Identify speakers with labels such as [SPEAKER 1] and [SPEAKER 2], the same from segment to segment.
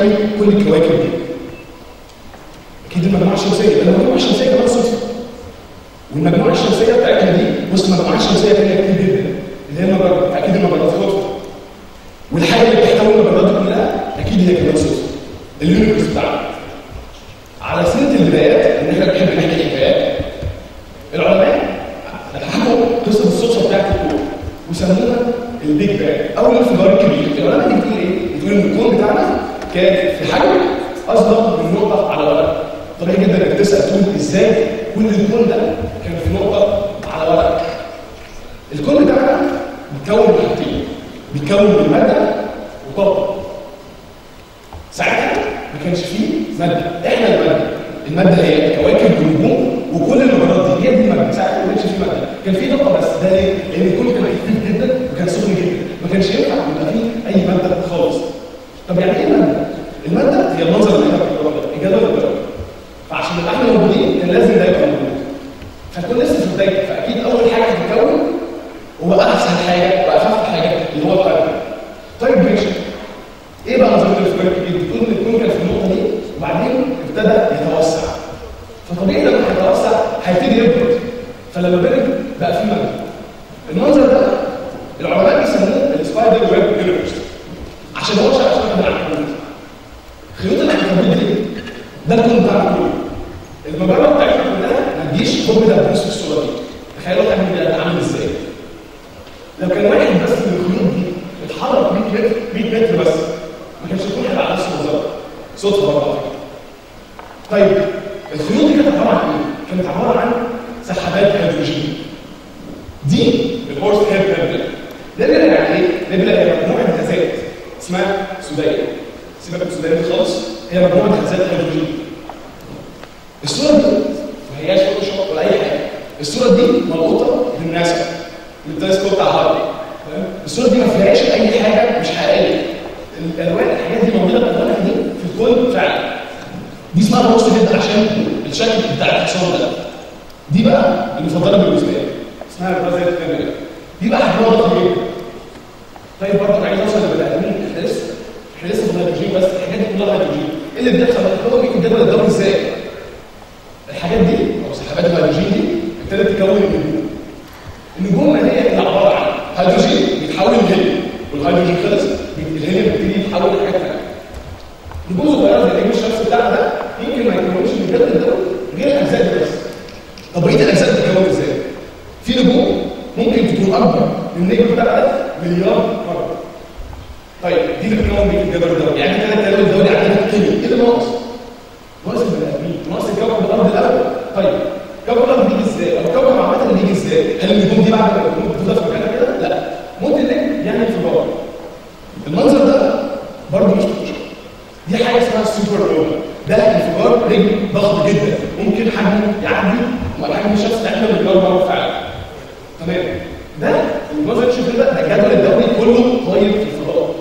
[SPEAKER 1] بتحتوي كل الكواكب دي؟ أكيد المجموعه الشمسية لأن المجموعه الشمسية كمان صدفه والمجموعه الشمسية بتاعتنا دي وسط المجموعه الشمسية ثانية كتير جدا اللي هي المجرات أكيد المجرات صدفه والحاجة اللي بتحتوي المجرات دي كلها أكيد هي كمان صدفه اليونيفرس بتاعنا على سيرة البدايات إن إحنا بنحب نحكي حكايات العلماء حكوا قصة الصدفة بتاعت الكون وسموها ال Big Bang أو الانفجار الكبير العلماء دي بتقول إيه؟ بتقول إن الكون بتاعنا كان في حجم اصغر من نقطة على ورق. طبيعي جدا إنك تسأل تقول إزاي كل الكون ده كان في نقطة على ورق. الكون بتاعنا بيتكون من حاجتين. بيتكون من مادة وطاقه ساعتها ما كانش فيه مادة. إحنا المادة. المادة هي كواكب ونجوم وكل المجرات دي هي دي المادة. ساعتها ما كانش فيه مادة. كان فيه طاقه بس ده ليه؟ لأن الكون كان خفيف جدا وكان سخن جدا ما كانش ينفع يبقى فيه اي ماده خالص طب يعني إيه الماده؟ الماده هي المنظر اللي إحنا بنقراه ده الجدول الدوري فعشان نبقى إحنا موجودين كان لازم ده يبقى موجود فالكون لسه في بدايته فاكيد اول حاجة هتتكون هو اسهل حاجة واخف حاجة اللي هو الكربون طيب ماشي إيه بقى نظريه الانفجار الكبير؟ بتقول ان الكون كان في النقطه دي وبعدين ابتدى يتوسع فطبيعي لما هيتوسع هيبتدي يبرد فلما برد بقى في ماده المنظر ده العلماء بيسموه ال spider web universe عشان هو شبه شبه العنكبوت خيوط العنكبوت دي ده الكون بتاعنا كله المجرة بتاعتنا كلها ما تجيش كوبي ده بنفس الصورة دي تخيلوا الحجم ده عامل إزاي لو كان واحد بس من الخيوط دي اتحرك 100 متر 100 متر بس ما كانش يكون هيبقى على نفس المنظر صدفه برضه على فكرة. طيب الخيوط دي كانت عباره عن إيه؟ كانت عباره عن سحابات هيدروجين ال Horsehead Nebula nebula يعني إيه؟ nebula هي مجموعة غازات اسمها سوداء سيبك من السوداء دي خالص. هي مجموعة غازات هيدروجين الصورة دي ما هياش Photoshop ولا أي حاجة. الصورة دي ملقوطه بالناسا من التلسكوب بتاع هابل الصورة دي ما فيهاش أي حاجة مش حقيقية. الألوان الحاجات دي موجودة بالالوان دي في الكون فعلا. دي اسمها Horsehead عشان الشكل بتاع الحصان ده. دي بقى المفضلة بالنسبة لي. اسمها ال Rosette Nebula دي بقى ضخم جدا طيب برضه عايز أوصل للبني ادمين إحنا لسه إحنا لسه في بس. الحاجات دي كلها هيدروجين إيه اللي بيحصل؟ هو بيجي الجدول الدوري إزاي الحاجات دي أو سحابات الهيدروجين دي ابتدت تكون النجوم النجوم اللي هي اللي عباره عن هيدروجين بيتحول لهيليوم والهيدروجين خلص الهيليوم بيبتدي يتحول لحاجات ثانية نجوم صغيره زي نجم الشمس بتاعنا ده يمكن ما يكونوش من الجدول الدوري غير الاجزاء دي بس طب بقيه الاجزاء بتتكون إزاي؟ في نجوم ممكن تكون اكبر من بتاعنا ده مليار مره طيب دي اللي بتكون بيه الجدول الدوري يعني كده الجدول الدوري عندنا كيمياء إيه اللي ناقص؟ ناقص البني ادمين ناقص الكوكب الأرض الأول طيب كوكب الأرض بيجي إزاي؟ أو الكوكب عامه بيجي إزاي؟ هل النجوم دي بعد ما النجوم بتفضل في مكانها كده؟ لا ممكن نجم يعمل انفجار المنظر ده برضه مش مشكله دي حاجة اسمها السوبر نوفا ده انفجار نجم ضخم جدا ممكن حجمه يعدي وحجم الشمس تقريبا مليار مره فعلا تمام ده شفته ده ده الجدول الدوري كله طاير في الفضاء.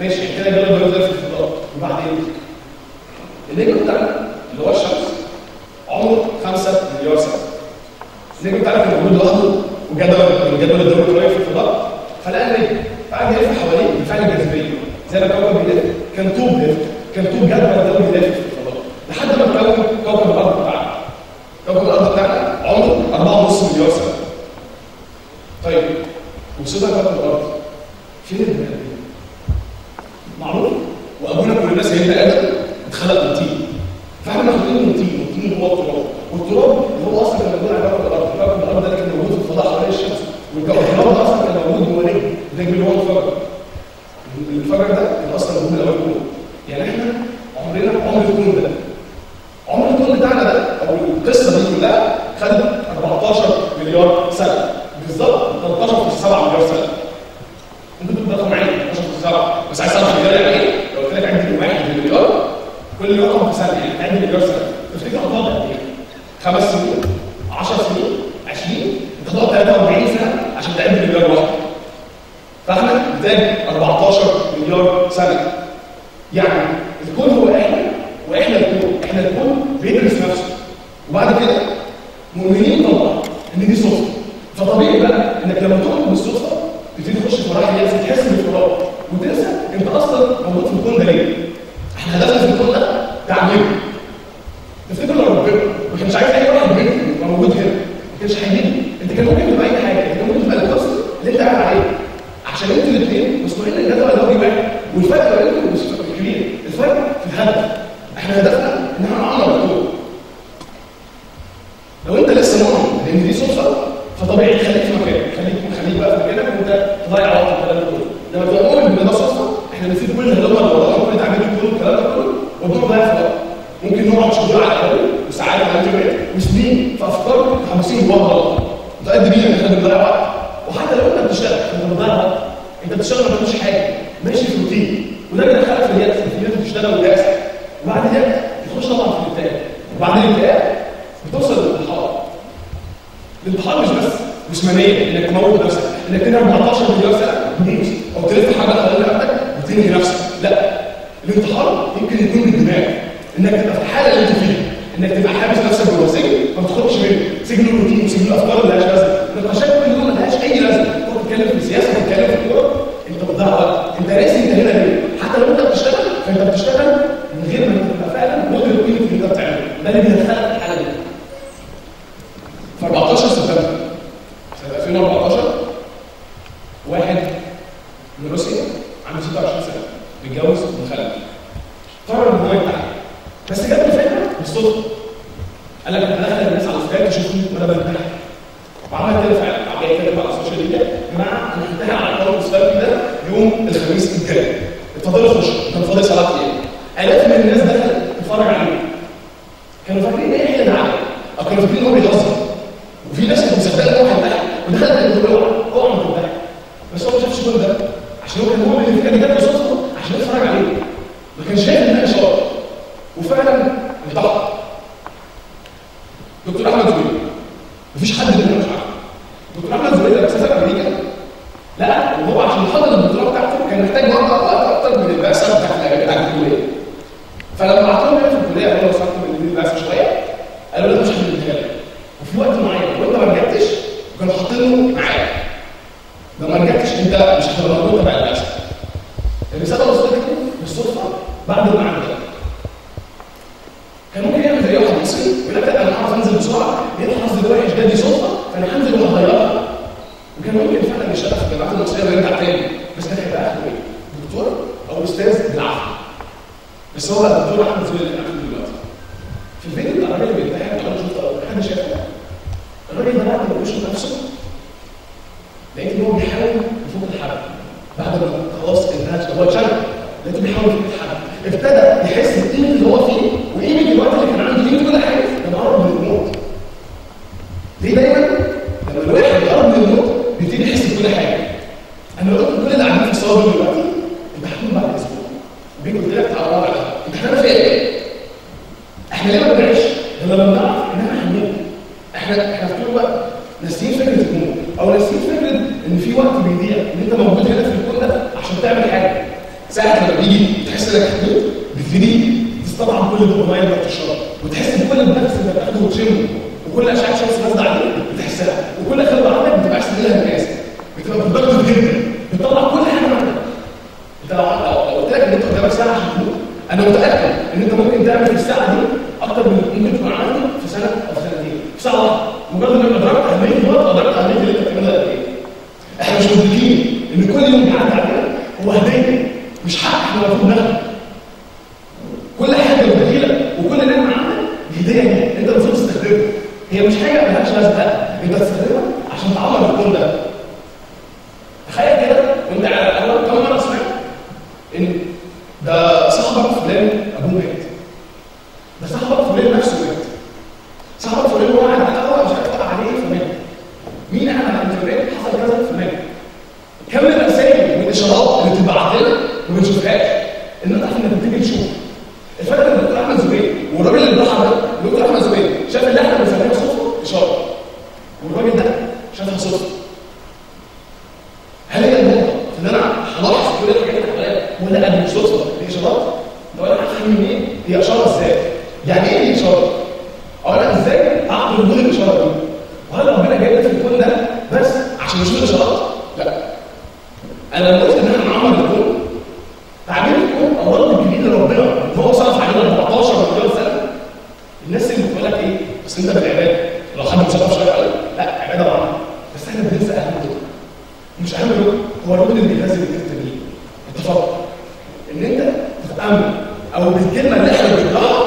[SPEAKER 1] ماشي كده الجدول الدوري فين البني وأبونا كل الناس آدم اتخلق من طين فاحنا ماخدين من طين والطين هو التراب. والتراب هو أصلا اللي موجود على كوكب الأرض. ده كان موجود في الفضاء الشمس. والكوكب كان موجود هو نجم اللي هو الفجر. ده كان ممكن رقم عادي 12 في 7 بس عايز تعرف مليار يعني إيه؟ لو قلت لك عندي واحد مليار كل رقم في سنة يعني عندي مليار سنه تفتكر هتقعد قد إيه؟ خمس سنين 10 سنين 20 انت هتقعد 43 سنه عشان تعد مليار واحد فاحنا محتاج 14 مليار سنه يعني الكون هو إحنا وإحنا الكون إحنا الكون بيدرس نفسه وبعد كده مؤمنين طبعا ان دي صدفه فطبيعي بقى انك لما تؤمن بالصدفه تبتدي تخش في مراحل يأس تحس بالفراغ وتنسى انت أصلا موجود في الكون ده ليه؟ إحنا هدفنا في الكون ده تعليم تفتكر لو ربنا ما كانش عايز اي واحد منكم يبقى موجود هنا ما كانش هيجي انت كان ممكن تبقى اي حاجة كان ممكن تبقى الكرسي اللي انت قاعد عليه عشان أنتوا الاثنين مسؤولين ان ده تبقى زوج واحد والفرق بينكم مش كبير الفرق في الهدف إحنا هدفنا ان إحنا نعمر الكون لو انت لسه مؤمن لأن دي صدفه فطبيعي خليك في مكانك خليك خليك بقى في مكانك وانت تضيع وقت الكلام ده كله لما تبقى مؤمن ان ده صدفه إحنا بنسيب كل اللي هو الوضع كل تعمير كله الكلام ده كله في وقت ممكن نقعد شهور على الأقل وساعات على الجمعيه وسنين في أفكار متحمسين جوه غلط متأدي بيها إن إحنا بنضيع وقت. وحتى لو أنت بتشتغل انت بتضيع وقت. أنت بتشتغل ما بتعملش حاجة ماشي في روتين وده بيدخلك في اليأس في انت بتشتغل ويأس وبعد اليأس بتخش طبعا في الاكتئاب وبعد الاكتئاب بتوصل للانتحار الانتحار مش بس جسمانيا انك تموت نفسك انك تنام 14 مليون سنه تموت أو تلف حاجة حوالين وتنهي نفسك. لا. الانتحار يمكن يكون بالدماغ إنك تبقى في الحالة اللي أنت فيها. إنك تبقى حابس نفسك سجن. ما تخرجش منه. سجن الروتين وسجن الأفكار اللي مالهاش لازمه النقاشات كل يوم مالهاش اي لازمه تقعد تتكلم في السياسة تتكلم في الكوره انت بتضيع وقت انت ناسي انت هنا ليه حتى لو انت بتشتغل فانت بتشتغل من غير ما تبقى فعلا مدرك قيمه اللي انت بتعمله ده اللي بيدخلك في الحاله دي في 14 سبتمبر سنه 2014 واحد من روسيا عنده 26 سنه متجوز ومخلف قرر إن هو ينتحر بس جات له فكرة بالصدفه قال لك أنا هاخلي الناس على الفيسبوك يشوفوني وأنا بنتحر. وعمل كده فعلا عمل يتكلم على ال social media. يا جماعة أنا على القناه الاسلامي ده يوم الخميس الجاي. اتفضلوا خشوا كان فاضل صلاه إيه الاف من الناس دخلت تتفرج عليه كانوا فاكرين إيه إحنا نعمل أو كانوا فاكرين ان هو بيهزر وفي ناس كانت مصدقه ان هو هينتحر ودخلت قالت له اوعى اوعى ما تنتحر بس هو ما شافش كل ده عشان هو كان مؤمن ان كان جات له صدفه عشان يتفرج عليه ما كانش شايف انها اشاره وفعلا انتحر دكتور احمد زويل مفيش حد مننا مش عارف دكتور احمد زويل لما سافر أمريكا لا وهو عشان يحضر الدكتوراه بتاعته كان محتاج وقت وقت أكتر من البعثه بتاعت بتاعت الكليه فلما بعتهم هنا في الكليه قالوا له وصلت من البعثه شوية قالوا له مش هتديها وفي وقت معين وانت ما رجعتش كانوا حاطينه معاك لو ما رجعتش انت مش هتبقى موجود تبع البعثه الرساله وصلت له بالصدفه بعد المعمل ده كان ممكن يعمل زي واحد مصري يقول لك لا أنا هعرف أنزل بسرعة. لقيت حظي وحش ده دي صدفة فأنا هنزل وهغيرها وكان ممكن فعلا يشتغل في الجامعات المصرية ويرجع تاني. بس كان هيبقى اخره إيه؟ دكتور أو أستاذ بالعافية. بس هو الدكتور أحمد زويل. depend بتبتدي تستطعم كل الدوبامين اللي بتشربه وتحس بكل النفس اللي بتاخده وتشمه وكل أشعة شمس نازلة عليك بتحسها وكل خبره عندك بتبقى لها الناس. بتبقى بتضغط جدا. بتطلع كل حاجة عندك. أنت لو قلت لك إن أنت قدامك ساعة عشان تموت أنا متأكد إن أنت ممكن تعمل في الساعة دي أكتر من ممكن تكون عملته في سنة أو سنتين. في ساعة واحدة. مجرد إنك أدركت أهمية الوقت أدركت أهمية اللي أنت بتعملها قد إيه. إحنا مش مدركين إن كل يوم بيعدي علينا هو هديه مش حق إحنا المفروض ناخده. هي مش حاجة ملهاش لازمة. أنت بتستخدمها عشان تعمر الكون ده. تخيل كده أنت أنا كم مرة سمعت إن ده صاحبك فلان أبوه مات. ده صاحبك فلان نفسه مات. صاحبك فلان هو قاعد على القهوة مش عارف قطع عليه فمات مين أنا على الإنترنت؟ حصل كذا فمات كم الرسائل والاشارات اللي بتبعت لنا وما بنشوفهاش إن إحنا بنبتدي نشوف. الفرق بين أحمد زبيب والراجل اللي بيضحك ده بس انت بالعباده لو حد مش هتعرف شوية قوي لا عبادة معانا بس إحنا بننسى أهم ركن مش أهم ركن هو الركن اللي لازم يكتب التفاؤل إن أنت تتأمل أو بالكلمة اللي إحنا بنقولها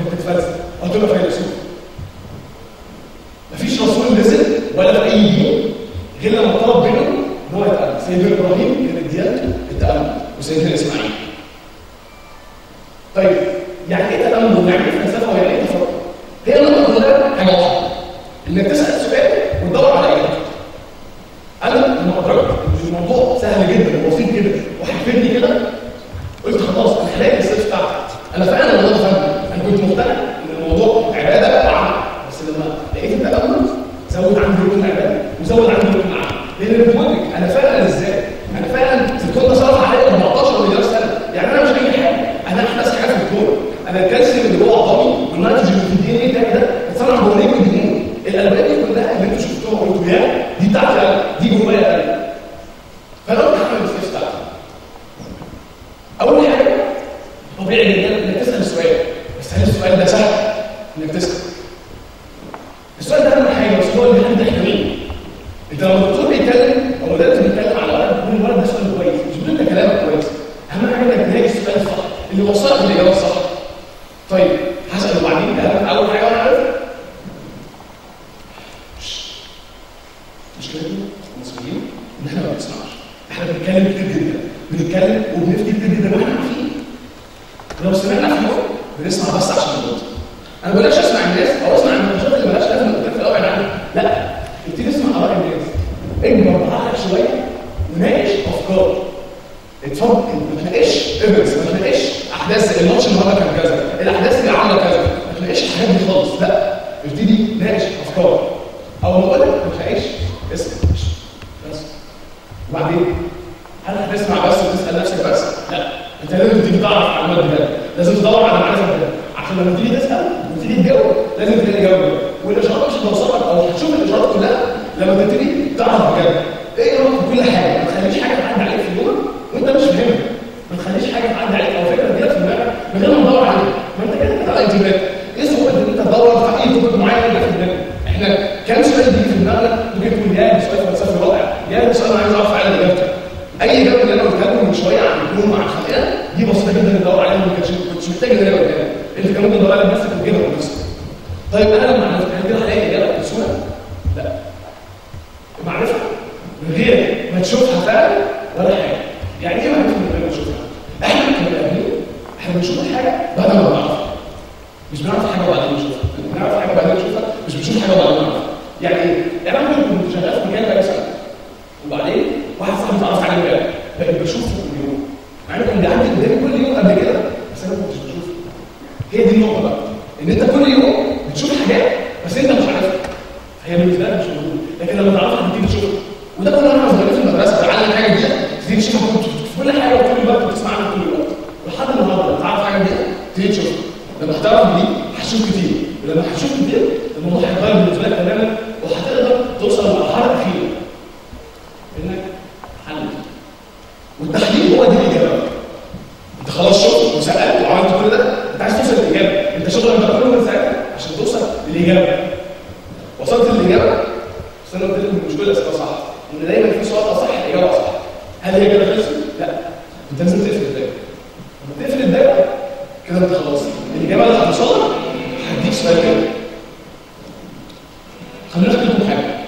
[SPEAKER 1] إنك تتفلسف. أو تبقى فيلسوف مفيش رسول نزل ولا في أي دين غير لما طلب منه إن هو يتأمل. سيدنا إبراهيم كان ديانته التأمل وسيدنا إسماعيل. طيب يعني إيه تأمل؟ يعني إيه فلسفة؟ ويعني إيه within the knowledge of God. Our حاجة في دماغك ممكن يا سؤال فلسفي رائع يا سؤال أنا عايز أعرف عنه اجابتك أي اجابه اللي أنا قلتها لكم من شوية عن النوم وعن الخلايا دي بسيطة جدا ندور عليها ما كنتش محتاج إن أنا اقولها اللي كان ممكن ندور عليها بنفسك وتجيبها ونفسك. طيب أنا لما عرفت هل دي هلاقي اجابه بسهوله؟ لا. المعرفة من غير ما تشوفها فعلا ولا حاجة. يعني إيه معرفة من غير ما تشوفها؟ إحنا كنا قبلين إحنا بنشوف الحاجة بعد ما بنعرفها مش بنعرف حاجة بعد ما نشوفها بنعرف حاجة بعد ما نشوفها مش بنشوف حاجة بعد ما نعرفها. يعني إيه؟ يعني أنا كنت شغال في مكان مثلا وبعدين واحد صاحبي اتعرف عليه بقى بقيت بشوفه كل يوم مع كان بيعدي قدامي كل يوم قبل كده بس أنا ما كنتش بشوفه هي دي النقطة بقى إن أنت كل يوم بتشوف حاجات other people have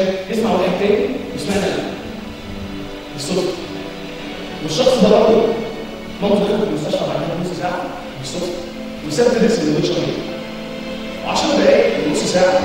[SPEAKER 1] عشان يسمع واحد تاني ويسمعنا أنا بالصدفة. والشخص ده برضه مامته دخلت المستشفى بعدها بنص ساعة بالصدفة. وساب تدرس سندوتش طريق 10 دقايق ونص ساعة.